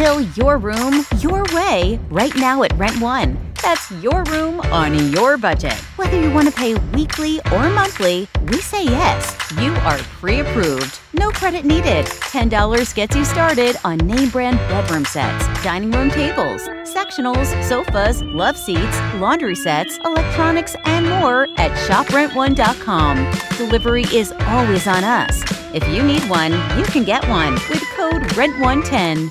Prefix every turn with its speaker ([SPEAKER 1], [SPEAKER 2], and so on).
[SPEAKER 1] Fill your room your way right now at Rent One. That's your room on your budget. Whether you want to pay weekly or monthly, we say yes. You are pre approved. No credit needed. $10 gets you started on name brand bedroom sets, dining room tables, sectionals, sofas, love seats, laundry sets, electronics, and more at shoprentone.com. Delivery is always on us. If you need one, you can get one with code RENT110.